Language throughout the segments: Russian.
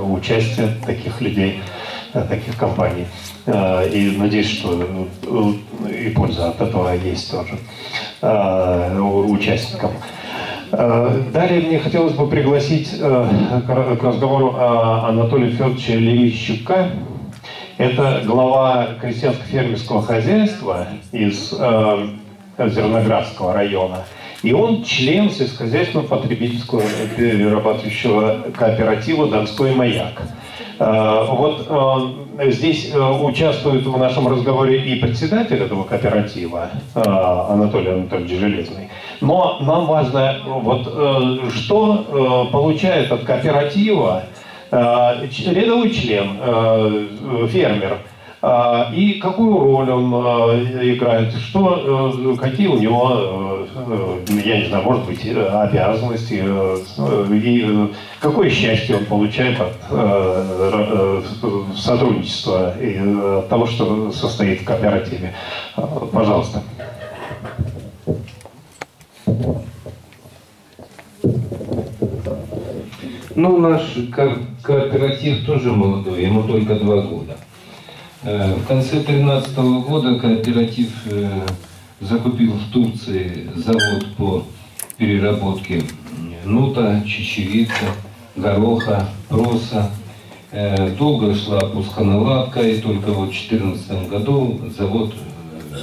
участие таких людей, таких компаний. И надеюсь, что и польза от этого есть тоже участникам. Далее мне хотелось бы пригласить к разговору Анатолия Федоровича Левищука. Это глава крестьянско-фермерского хозяйства из Зерноградского района. И он член сельскохозяйственного потребительского перерабатывающего кооператива «Донской маяк». Э, вот э, здесь э, участвует в нашем разговоре и председатель этого кооператива Анатолий Анатольевич Железный. Но нам важно, вот, что получает от кооператива рядовой член, фермер – и какую роль он а, играет, что, э, какие у него, э, я не знаю, может быть, обязанности, э, и какое счастье он получает от сотрудничества и от того, что состоит в кооперативе. Пожалуйста. Ну, наш кооператив тоже молодой, ему только два года. Э, в конце 2013 года кооператив э, закупил в Турции завод по переработке нута, чечевицы, гороха, проса. Э, долго шла пусконаладка, и только вот в 2014 году завод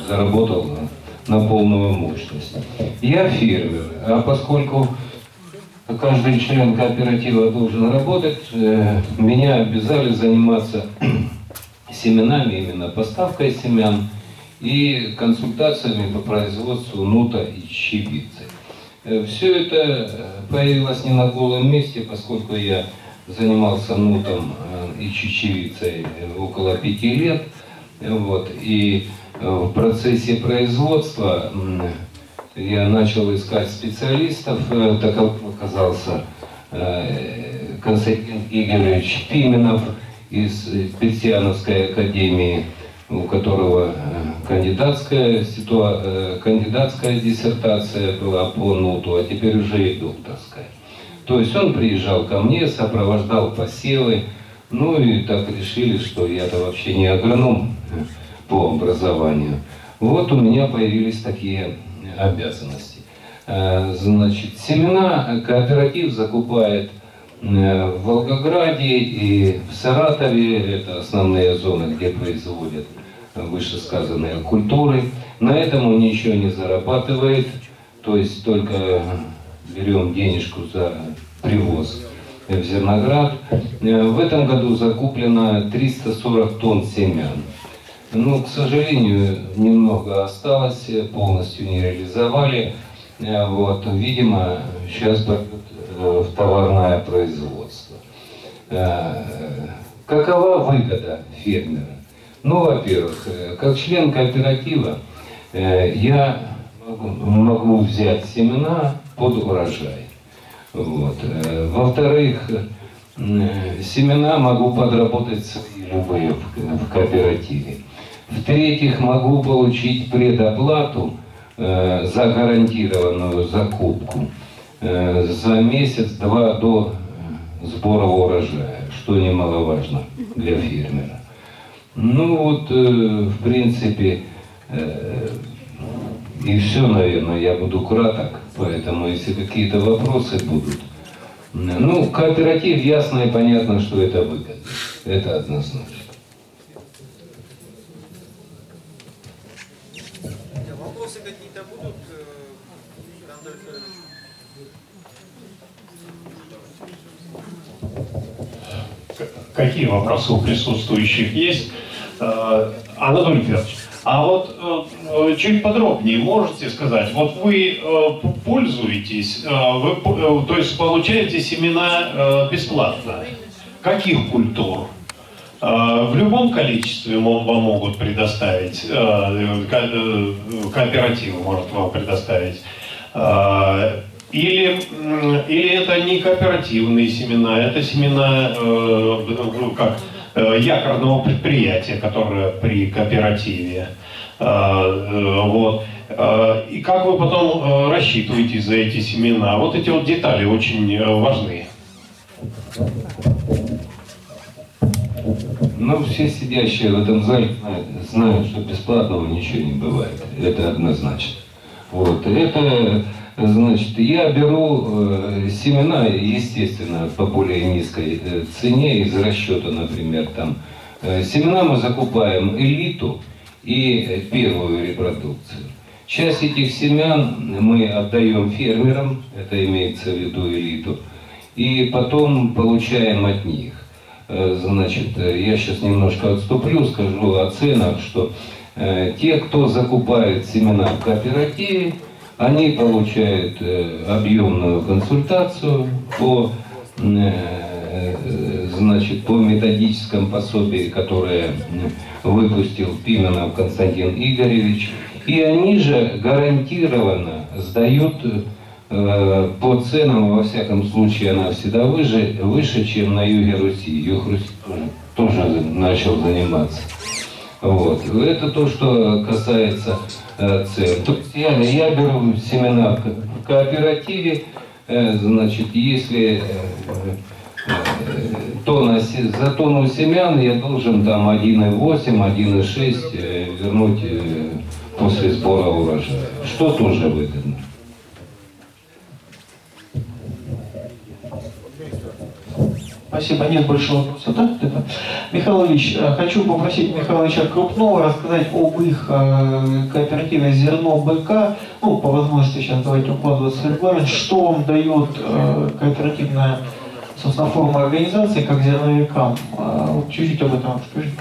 заработал на полную мощность. Я фермер, а поскольку каждый член кооператива должен работать, меня обязали заниматься семенами, именно поставкой семян и консультациями по производству нута и щепицы. Э, Все это э, появилось не на голом месте, поскольку я занимался нутом э, и чечевицей около пяти лет. Вот, и в процессе производства я начал искать специалистов, таков оказался Константин Игоревич Пименов, из Крестьяновской академии, у которого э, кандидатская, ситуа... Э, кандидатская диссертация была по НУТу, а теперь уже и докторская. То есть он приезжал ко мне, сопровождал посевы, ну и так решили, что я-то вообще не агроном по образованию. Вот у меня появились такие обязанности. Э, значит, семена кооператив закупает – Э, в Волгограде и в Саратове, это основные зоны, где производят вышесказанные культуры. На этом он ничего не зарабатывает, то есть только берем денежку за привоз в Зерноград. Э, в этом году закуплено 340 тонн семян. Ну, к сожалению, немного осталось, полностью не реализовали. Э, вот, видимо, сейчас пойдет в товарное производство. Э, какова выгода фермера? Ну, во-первых, э, как член кооператива э, я могу, взять семена под урожай. Вот. Во-вторых, семена могу подработать свои любые в кооперативе. В-третьих, могу получить предоплату за гарантированную закупку Э, за месяц-два до э, сбора урожая, что немаловажно для фермера. Ну вот, э, в принципе, и все, наверное, я буду краток, поэтому если какие-то вопросы будут. Ну, кооператив, ясно и понятно, что это выгодно. Это однозначно. Вопросы какие-то будут, Анатолий Федорович? Какие вопросы у присутствующих есть. Э, Анатолий Федорович, а вот э, чуть подробнее можете сказать, вот вы э, пользуетесь, вы, то есть получаете семена бесплатно. Каких культур? В любом количестве вам могут предоставить, кооперативы может вам предоставить. Или, или это не кооперативные семена, это семена э, ну, как, э, якорного предприятия, которое при кооперативе. Э, э, вот. Э, и как вы потом рассчитываете за эти семена? Вот эти вот детали очень важны. Но все сидящие в этом зале знают, что бесплатного ничего не бывает. Это однозначно. Вот. Это, значит, я беру э, семена, естественно, по более низкой э, цене из расчета, например, там. Э, семена мы закупаем элиту и э, первую репродукцию. Часть этих семян мы отдаем фермерам, это имеется в виду элиту, и потом получаем от них. Э, значит, э, я сейчас немножко отступлю, скажу о ценах, что те, кто закупает семена в кооперативе, они получают объемную консультацию по, значит, по методическому пособию, которое выпустил Пименов Константин Игоревич. И они же гарантированно сдают Э, по ценам, во всяком случае, она всегда выше, выше чем на юге Руси. Юг Руси тоже, тоже начал заниматься. Вот. Это то, что касается э, цен. То есть я, я беру семена в кооперативе, э, значит, если э, э тонна, за тонну семян я должен там 1,8, 1,6 э, вернуть э, после сбора урожая, что тоже выгодно. Спасибо, нет больше вопросов, да? Михаил Ильич, э, хочу попросить Михаила Ильича Крупнова рассказать об их э, кооперативе «Зерно БК». Ну, по возможности сейчас давайте укладываться в регламент. Что вам дает э, кооперативная, собственно, форма организации, как зерновикам? Вот чуть-чуть об этом расскажите.